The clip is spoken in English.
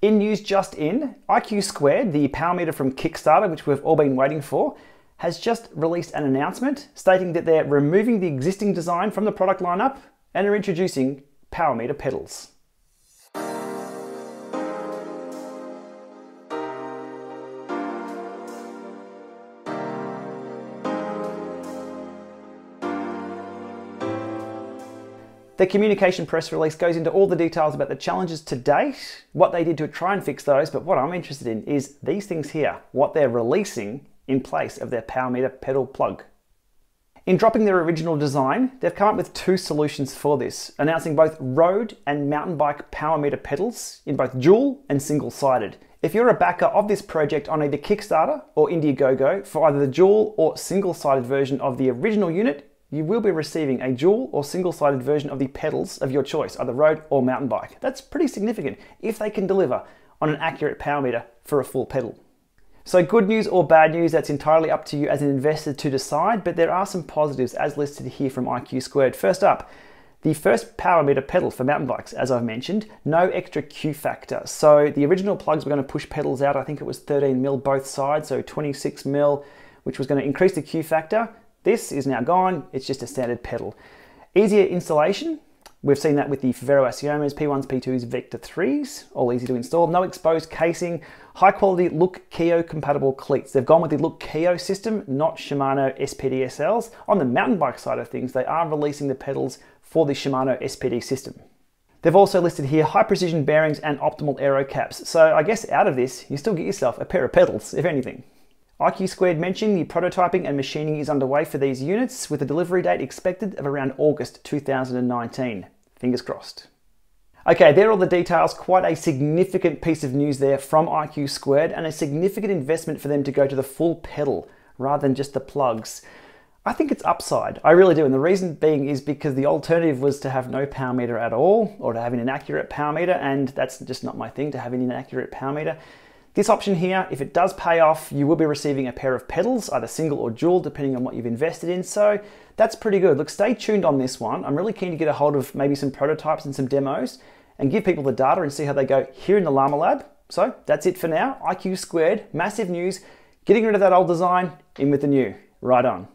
In news just in, IQ Squared, the power meter from Kickstarter, which we've all been waiting for, has just released an announcement stating that they're removing the existing design from the product lineup and are introducing power meter pedals. The communication press release goes into all the details about the challenges to date, what they did to try and fix those, but what I'm interested in is these things here, what they're releasing in place of their power meter pedal plug. In dropping their original design, they've come up with two solutions for this, announcing both road and mountain bike power meter pedals in both dual and single sided. If you're a backer of this project on either Kickstarter or Indiegogo for either the dual or single sided version of the original unit, you will be receiving a dual or single-sided version of the pedals of your choice, either road or mountain bike. That's pretty significant if they can deliver on an accurate power meter for a full pedal. So good news or bad news, that's entirely up to you as an investor to decide, but there are some positives as listed here from IQ Squared. First up, the first power meter pedal for mountain bikes, as I've mentioned, no extra Q factor. So the original plugs were going to push pedals out, I think it was 13 mil both sides, so 26 mil, which was going to increase the Q factor. This is now gone, it's just a standard pedal. Easier installation, we've seen that with the Favero Assiomas, P1s, P2s, Vector 3s, all easy to install. No exposed casing, high quality Look Keo compatible cleats. They've gone with the Look Keo system, not Shimano SPD SLs. On the mountain bike side of things, they are releasing the pedals for the Shimano SPD system. They've also listed here high precision bearings and optimal aero caps. So I guess out of this, you still get yourself a pair of pedals, if anything. IQ Squared mentioned the prototyping and machining is underway for these units with a delivery date expected of around August 2019. Fingers crossed. Okay, there are all the details. Quite a significant piece of news there from IQ Squared and a significant investment for them to go to the full pedal rather than just the plugs. I think it's upside. I really do. And the reason being is because the alternative was to have no power meter at all or to have an inaccurate power meter. And that's just not my thing to have an inaccurate power meter. This option here, if it does pay off, you will be receiving a pair of pedals, either single or dual, depending on what you've invested in. So that's pretty good. Look, stay tuned on this one. I'm really keen to get a hold of maybe some prototypes and some demos and give people the data and see how they go here in the Lama Lab. So that's it for now. IQ squared, massive news, getting rid of that old design, in with the new. Right on.